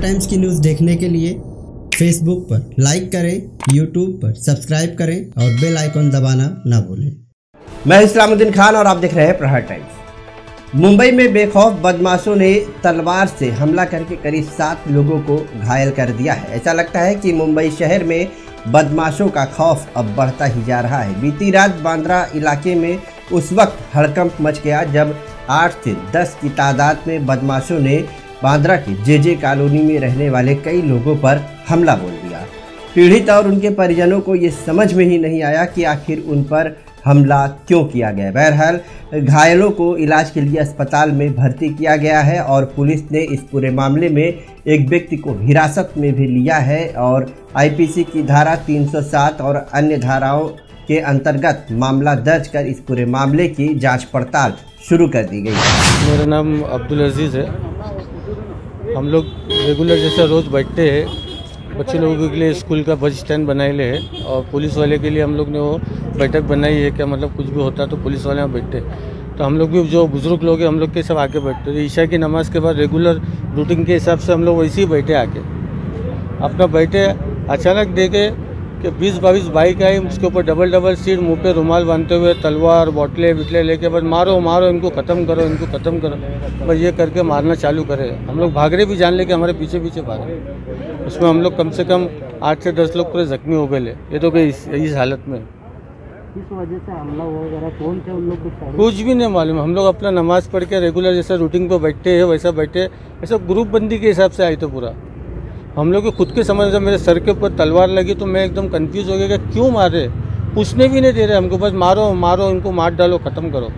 Times की news देखने के लिए फेसबुक पर लाइक करें यूट्यूब पर सब्सक्राइब करें और बेल आइकॉन दबाना ना भूलें। मैं इस्लामुद्दीन खान और आप देख रहे हैं प्रहार टाइम्स मुंबई में बेखौफ बदमाशों ने तलवार से हमला करके करीब सात लोगों को घायल कर दिया है। ऐसा लगता है कि मुंबई शहर में बदमाशों का खौफ अब बढ़ता ही जा रहा है। बीती रात बांद्रा इलाके में उस वक्त हड़कंप मच गया जब आठ से दस की तादाद में बदमाशों ने बांद्रा के जे जे कॉलोनी में रहने वाले कई लोगों पर हमला बोल दिया। पीड़ित और उनके परिजनों को ये समझ में ही नहीं आया कि आखिर उन पर हमला क्यों किया गया। बहरहाल, घायलों को इलाज के लिए अस्पताल में भर्ती किया गया है और पुलिस ने इस पूरे मामले में एक व्यक्ति को हिरासत में भी लिया है और आईपीसी की धारा 307 और अन्य धाराओं के अंतर्गत मामला दर्ज कर इस पूरे मामले की जाँच पड़ताल शुरू कर दी गई। मेरा नाम अब्दुल अज़ीज़ है। हम लोग रेगुलर जैसे रोज़ बैठते हैं, बच्चे लोगों के लिए स्कूल का बस स्टैंड बनाए ले है और पुलिस वाले के लिए हम लोग ने वो बैठक बनाई है क्या मतलब कुछ भी होता है तो पुलिस वाले यहाँ बैठते तो हम लोग भी जो बुज़ुर्ग लोग हैं, हम लोग के सब आके बैठते तो ईशा की नमाज़ के बाद रेगुलर रूटीन के हिसाब से हम लोग वैसे ही बैठे आके अपना बैठे अचानक देखे कि बीस बाईस बाइक आई उसके ऊपर डबल डबल सीट मुँह पे रुमाल बांधते हुए तलवार बॉटले बिटले लेके बस मारो मारो इनको ख़त्म करो इनको ख़त्म करो। बस ये करके मारना चालू करे। हम लोग भाग रहे भी जान लेके हमारे पीछे पीछे भाग उसमें हम लोग कम से कम आठ से दस लोग पूरे जख्मी हो गए ले। ये तो इस, इस हालत में। किस वजह से हमला हुआ वगैरह? कौन थे उन लोग? कुछ? कुछ भी नहीं मालूम। हम लोग अपना नमाज़ पढ़ के रेगुलर जैसा रूटीन पर बैठते हैं वैसा बैठे ऐसा ग्रुप बंदी के हिसाब से आई तो पूरा। हम लोग को खुद के समझ, जब मेरे सर के ऊपर तलवार लगी तो मैं एकदम कंफ्यूज हो गया कि क्यों मार? रहे पूछने भी नहीं दे रहे हमको, बस मारो मारो, इनको मार डालो, ख़त्म करो।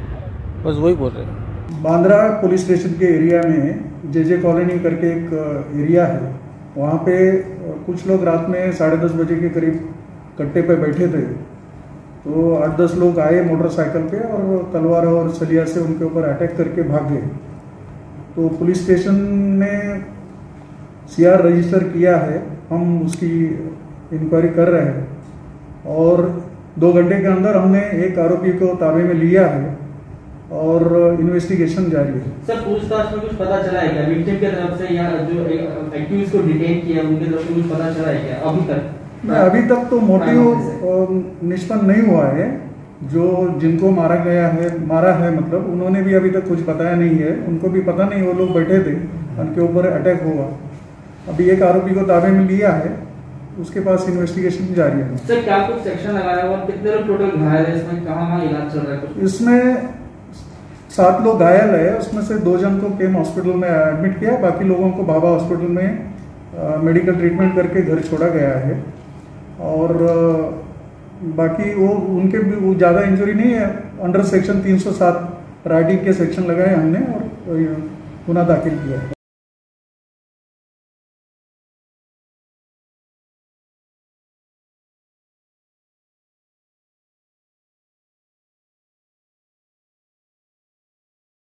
बस वही बोल रहे हैं। बांद्रा पुलिस स्टेशन के एरिया में जे जे कॉलोनी करके एक एरिया है। वहाँ पे कुछ लोग रात में साढ़े दस बजे के करीब कट्टे पे बैठे थे। तो आठ दस लोग आए मोटरसाइकिल पे और तलवार और सलिया से उनके ऊपर अटैक करके भाग गए। तो पुलिस स्टेशन ने सीआर रजिस्टर किया है हम उसकी इंक्वायरी कर रहे हैं। और दो घंटे के अंदर हमने एक आरोपी को ताबे में लिया है और इन्वेस्टिगेशन जारी है। सर पूछताछ में कुछ पता चला है क्या? विक्टिम की तरफ़ से या जो एक्यूज को डिटेन किया उनकी तरफ़ से कुछ पता चला है क्या? अभी तक? नहीं, अभी तक तो मोटिव निष्पन्न नहीं हुआ है। जो जिनको मारा गया है मारा है मतलब उन्होंने भी अभी तक कुछ बताया नहीं है। उनको भी पता नहीं वो लोग बैठे थे उनके ऊपर अटैक हुआ। अभी एक आरोपी को ताबे में लिया है उसके पास इन्वेस्टिगेशन जारी है। सर क्या कुछ सेक्शन लगाया हुआ कितने लोग टोटल घायल है इसमें कहाँ इलाज चल रहा है इसमें सात लोग घायल है उसमें से दो जन को केम हॉस्पिटल में एडमिट किया बाकी लोगों को भाभा हॉस्पिटल में आ, मेडिकल ट्रीटमेंट करके घर छोड़ा गया है। और आ, बाकी वो उनके भी ज़्यादा इंजरी नहीं है अंडर सेक्शन 307 राइडिंग के सेक्शन लगाए हमने और गुना दाखिल किया है।